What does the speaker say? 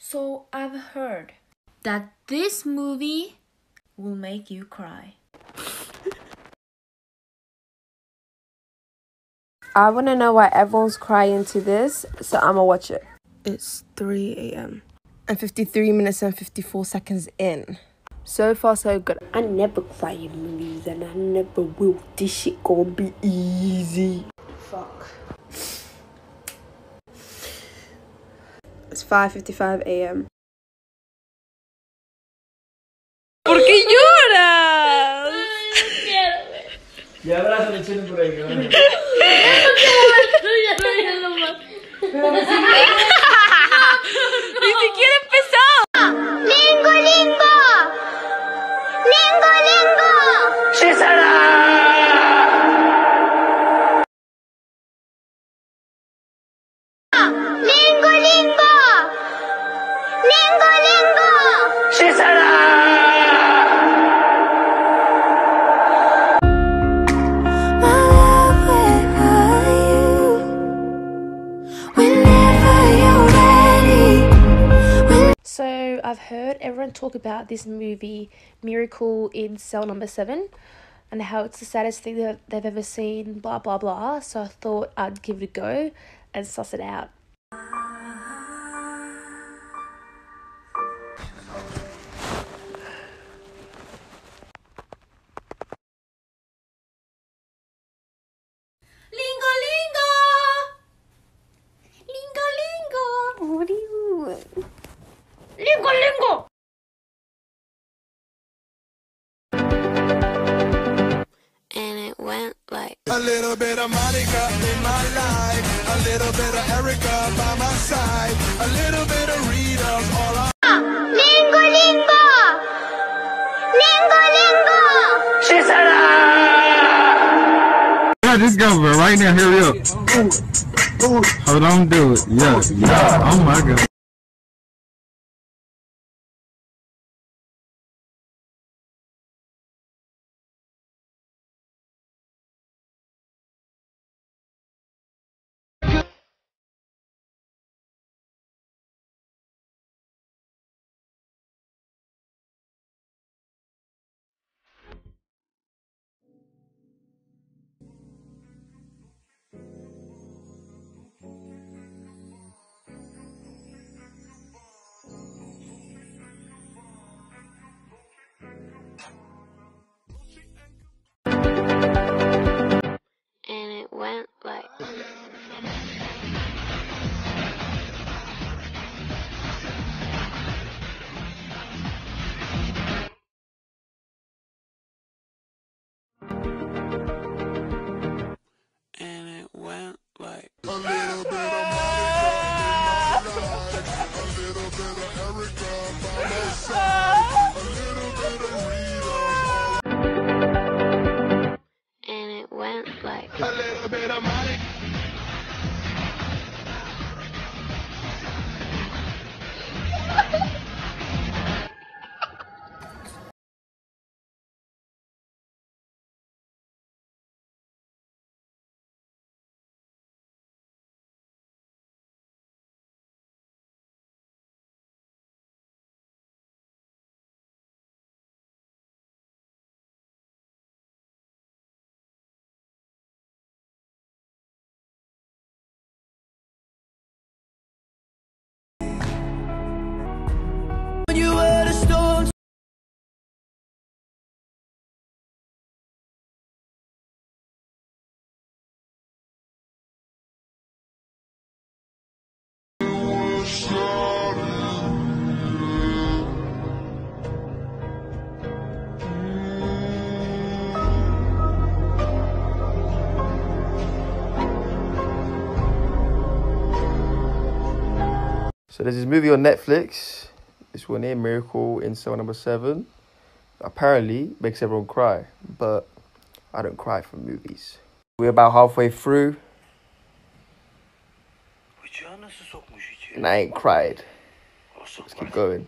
So I've heard that this movie will make you cry. I want to know why everyone's crying to this, so I'm gonna watch it. It's 3 a.m. and 53 minutes and 54 seconds in. So far, so good. I never cry in movies and I never will. This shit gonna be easy. It's 5.55 a.m. ¿Por qué lloras? Y abrazo le echen por ahí, que van. Ni siquiera empezó. ¡Lingo, lingo! ¡Lingo, lingo! ¡Lingo, lingo! ¡Lingo, lingo! So I've heard everyone talk about this movie, Miracle in Cell Number Seven, and how it's the saddest thing that they've ever seen. Blah blah blah. So I thought I'd give it a go and suss it out. Little bit of Monica in my life, a little bit of Erica by my side, a little bit of Rita's all I ah, ¡Lingo, lingo! ¡Lingo, lingo! Yeah, just go, bro. Right now, hurry up. Hold on, do it. Yeah, yeah. Oh my god. Went like So there's this movie on Netflix. This one here, Miracle in Cell Number Seven. Apparently makes everyone cry, but I don't cry from movies. We're about halfway through, and I ain't cried. Let's keep going.